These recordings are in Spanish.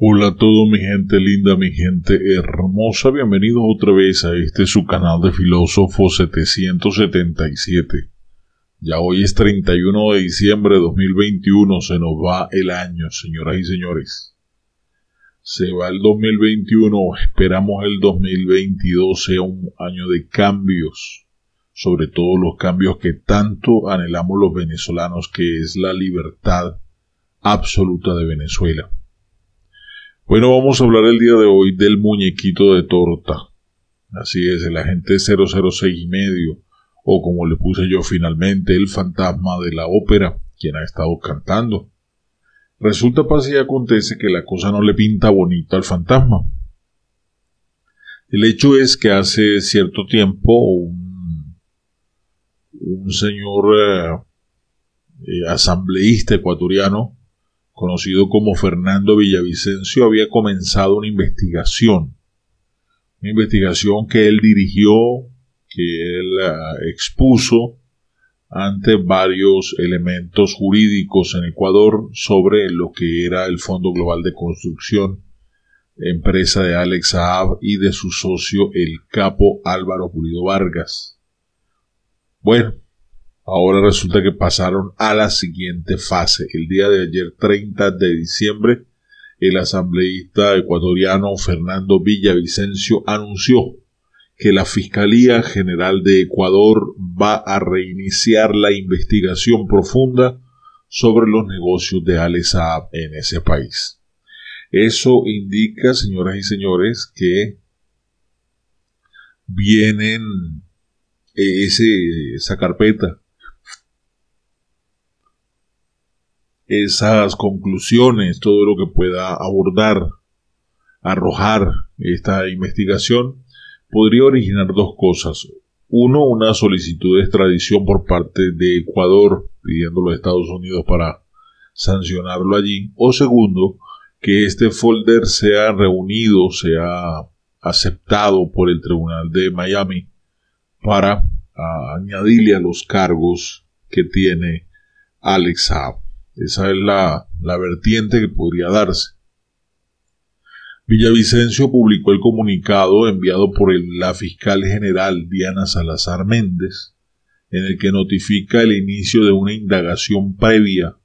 Hola a todos mi gente linda, mi gente hermosa, bienvenidos otra vez a este su canal de Filósofo 777. Ya hoy es 31 de diciembre de 2021, se nos va el año, señoras y señores. Se va el 2021, esperamos el 2022 sea un año de cambios, sobre todo los cambios que tanto anhelamos los venezolanos, que es la libertad absoluta de Venezuela. Bueno, vamos a hablar el día de hoy del muñequito de torta. Así es, el agente 006 y medio, o como le puse yo finalmente, el fantasma de la ópera, quien ha estado cantando. Resulta, pasa y acontece que la cosa no le pinta bonito al fantasma. El hecho es que hace cierto tiempo un, señor eh, eh, asambleísta ecuatoriano conocido como Fernando Villavicencio, había comenzado una investigación. Una investigación que él dirigió, que él ah, expuso ante varios elementos jurídicos en Ecuador sobre lo que era el Fondo Global de Construcción, empresa de Alex Saab y de su socio el capo Álvaro Pulido Vargas. Bueno, Ahora resulta que pasaron a la siguiente fase. El día de ayer, 30 de diciembre, el asambleísta ecuatoriano Fernando Villavicencio anunció que la Fiscalía General de Ecuador va a reiniciar la investigación profunda sobre los negocios de Al en ese país. Eso indica, señoras y señores, que vienen ese, esa carpeta esas conclusiones, todo lo que pueda abordar, arrojar esta investigación, podría originar dos cosas. Uno, una solicitud de extradición por parte de Ecuador pidiéndolo a Estados Unidos para sancionarlo allí. O segundo, que este folder sea reunido, sea aceptado por el Tribunal de Miami para añadirle a los cargos que tiene Alex Saab. Esa es la, vertiente que podría darse. Villavicencio publicó el comunicado enviado por la fiscal general Diana Salazar Méndez, en el que notifica el inicio de una indagación previa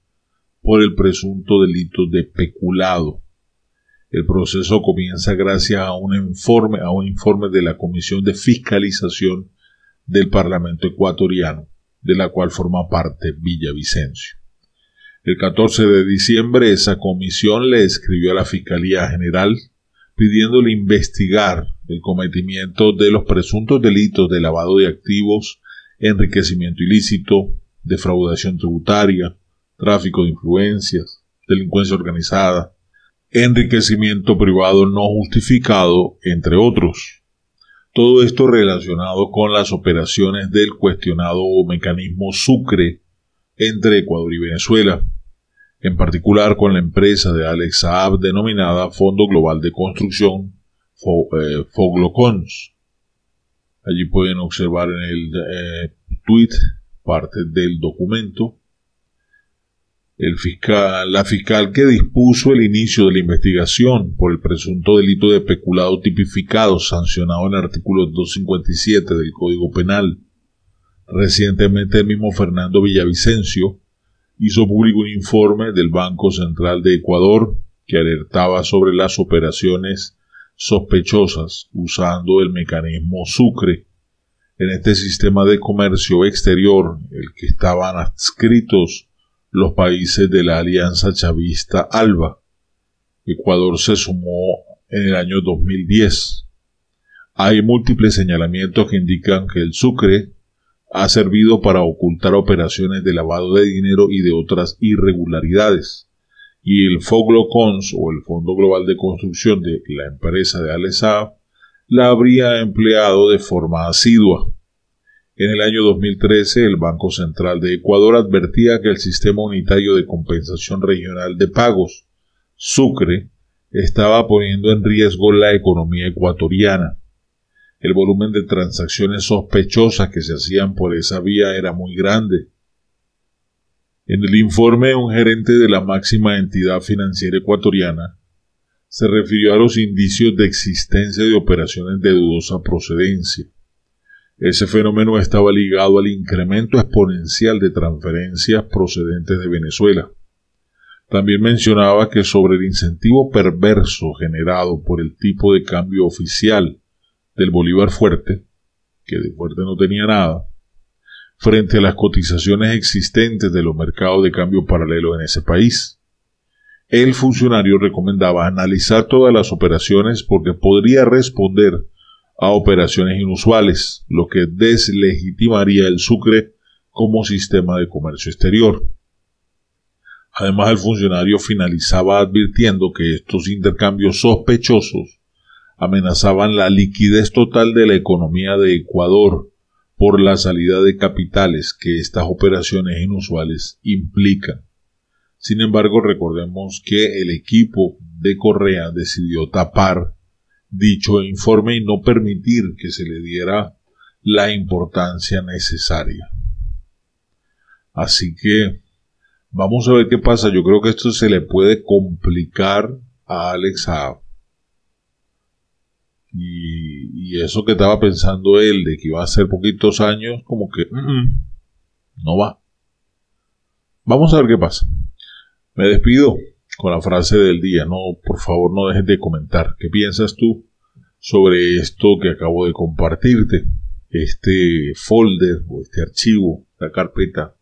por el presunto delito de peculado. El proceso comienza gracias a un informe, a un informe de la Comisión de Fiscalización del Parlamento ecuatoriano, de la cual forma parte Villavicencio. El 14 de diciembre esa comisión le escribió a la Fiscalía General pidiéndole investigar el cometimiento de los presuntos delitos de lavado de activos, enriquecimiento ilícito, defraudación tributaria, tráfico de influencias, delincuencia organizada, enriquecimiento privado no justificado, entre otros. Todo esto relacionado con las operaciones del cuestionado mecanismo Sucre entre Ecuador y Venezuela, en particular con la empresa de Alex Saab denominada Fondo Global de Construcción, eh, Foglocons. Allí pueden observar en el eh, tweet parte del documento. El fiscal, la fiscal que dispuso el inicio de la investigación por el presunto delito de peculado tipificado sancionado en el artículo 257 del Código Penal. Recientemente el mismo Fernando Villavicencio hizo público un informe del Banco Central de Ecuador que alertaba sobre las operaciones sospechosas usando el mecanismo Sucre en este sistema de comercio exterior, el que estaban adscritos los países de la Alianza Chavista ALBA. Ecuador se sumó en el año 2010. Hay múltiples señalamientos que indican que el Sucre ha servido para ocultar operaciones de lavado de dinero y de otras irregularidades. Y el Cons o el Fondo Global de Construcción de la empresa de Alesa la habría empleado de forma asidua. En el año 2013, el Banco Central de Ecuador advertía que el Sistema Unitario de Compensación Regional de Pagos, Sucre, estaba poniendo en riesgo la economía ecuatoriana el volumen de transacciones sospechosas que se hacían por esa vía era muy grande. En el informe, un gerente de la máxima entidad financiera ecuatoriana se refirió a los indicios de existencia de operaciones de dudosa procedencia. Ese fenómeno estaba ligado al incremento exponencial de transferencias procedentes de Venezuela. También mencionaba que sobre el incentivo perverso generado por el tipo de cambio oficial del Bolívar fuerte, que de fuerte no tenía nada, frente a las cotizaciones existentes de los mercados de cambio paralelo en ese país. El funcionario recomendaba analizar todas las operaciones porque podría responder a operaciones inusuales, lo que deslegitimaría el Sucre como sistema de comercio exterior. Además, el funcionario finalizaba advirtiendo que estos intercambios sospechosos amenazaban la liquidez total de la economía de Ecuador por la salida de capitales que estas operaciones inusuales implican. Sin embargo, recordemos que el equipo de Correa decidió tapar dicho informe y no permitir que se le diera la importancia necesaria. Así que vamos a ver qué pasa. Yo creo que esto se le puede complicar a Alex y, eso que estaba pensando él de que iba a ser poquitos años, como que no va. Vamos a ver qué pasa. Me despido con la frase del día. No, por favor, no dejes de comentar. ¿Qué piensas tú sobre esto que acabo de compartirte? Este folder o este archivo, la carpeta,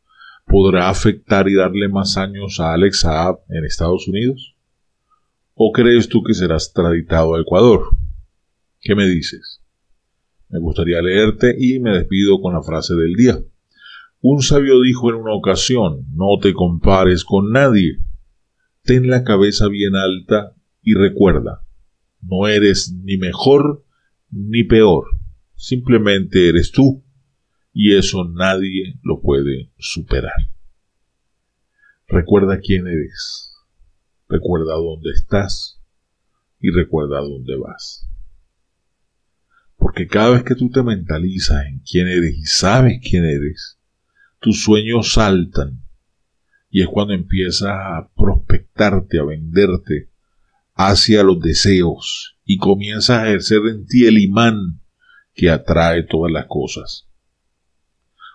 podrá afectar y darle más años a Alex Saab en Estados Unidos? ¿O crees tú que será extraditado a Ecuador? ¿Qué me dices? Me gustaría leerte y me despido con la frase del día. Un sabio dijo en una ocasión, no te compares con nadie. Ten la cabeza bien alta y recuerda, no eres ni mejor ni peor, simplemente eres tú y eso nadie lo puede superar. Recuerda quién eres, recuerda dónde estás y recuerda dónde vas. Porque cada vez que tú te mentalizas en quién eres y sabes quién eres, tus sueños saltan. Y es cuando empiezas a prospectarte, a venderte hacia los deseos y comienzas a ejercer en ti el imán que atrae todas las cosas.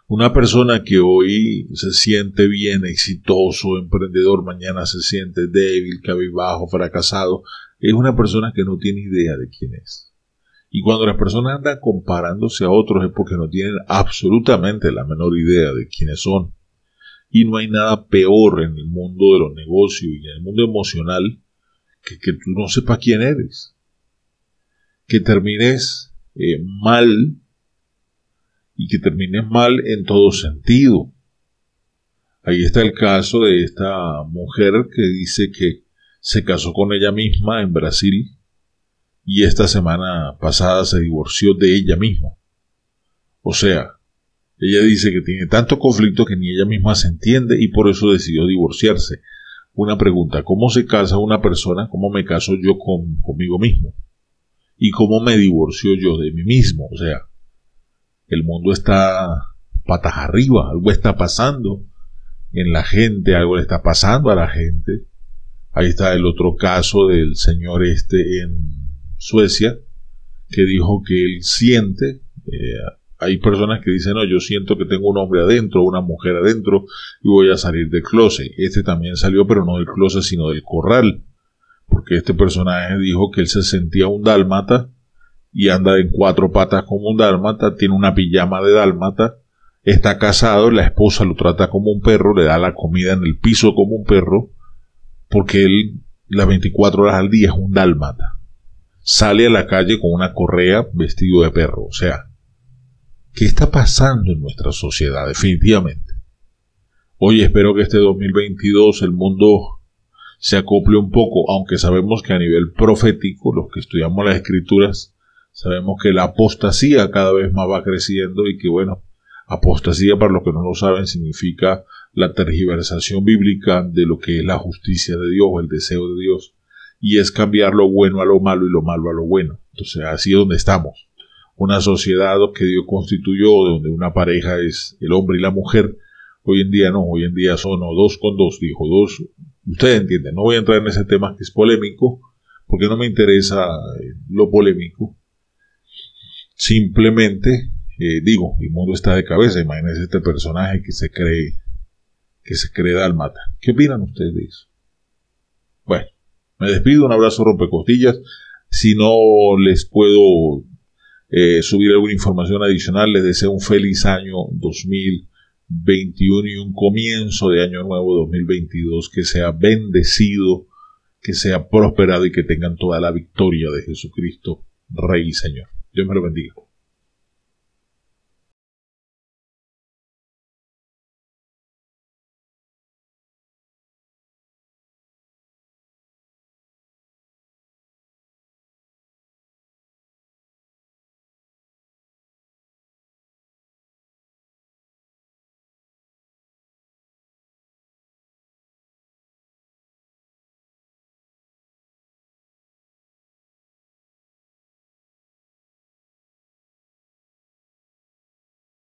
Una persona que hoy se siente bien, exitoso, emprendedor, mañana se siente débil, cabizbajo, fracasado, es una persona que no tiene idea de quién es. Y cuando las personas andan comparándose a otros es porque no tienen absolutamente la menor idea de quiénes son. Y no hay nada peor en el mundo de los negocios y en el mundo emocional que que tú no sepas quién eres. Que termines eh, mal y que termines mal en todo sentido. Ahí está el caso de esta mujer que dice que se casó con ella misma en Brasil y esta semana pasada se divorció de ella misma. O sea, ella dice que tiene tanto conflicto que ni ella misma se entiende y por eso decidió divorciarse. Una pregunta, ¿cómo se casa una persona? ¿Cómo me caso yo con, conmigo mismo? ¿Y cómo me divorcio yo de mí mismo? O sea, el mundo está patas arriba, algo está pasando en la gente, algo le está pasando a la gente. Ahí está el otro caso del señor este en Suecia, que dijo que él siente, eh, hay personas que dicen, no, yo siento que tengo un hombre adentro, una mujer adentro, y voy a salir del closet. Este también salió, pero no del closet, sino del corral, porque este personaje dijo que él se sentía un dálmata, y anda en cuatro patas como un dálmata, tiene una pijama de dálmata, está casado, la esposa lo trata como un perro, le da la comida en el piso como un perro, porque él las 24 horas al día es un dálmata sale a la calle con una correa vestido de perro. O sea, ¿qué está pasando en nuestra sociedad? Definitivamente. Hoy espero que este 2022 el mundo se acople un poco, aunque sabemos que a nivel profético, los que estudiamos las escrituras, sabemos que la apostasía cada vez más va creciendo y que bueno, apostasía para los que no lo saben significa la tergiversación bíblica de lo que es la justicia de Dios, el deseo de Dios y es cambiar lo bueno a lo malo y lo malo a lo bueno. Entonces, así es donde estamos. Una sociedad que Dios constituyó, donde una pareja es el hombre y la mujer, hoy en día no, hoy en día son dos con dos, dijo dos. Ustedes entienden, no voy a entrar en ese tema que es polémico, porque no me interesa eh, lo polémico. Simplemente eh, digo, el mundo está de cabeza. Imagínense este personaje que se cree que se cree dálmata. ¿Qué opinan ustedes de eso? Me despido, un abrazo rompecostillas. Si no les puedo eh, subir alguna información adicional, les deseo un feliz año 2021 y un comienzo de año nuevo 2022 que sea bendecido, que sea prosperado y que tengan toda la victoria de Jesucristo, Rey y Señor. Dios me lo bendiga.